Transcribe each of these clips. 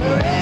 We're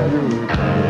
Saturday.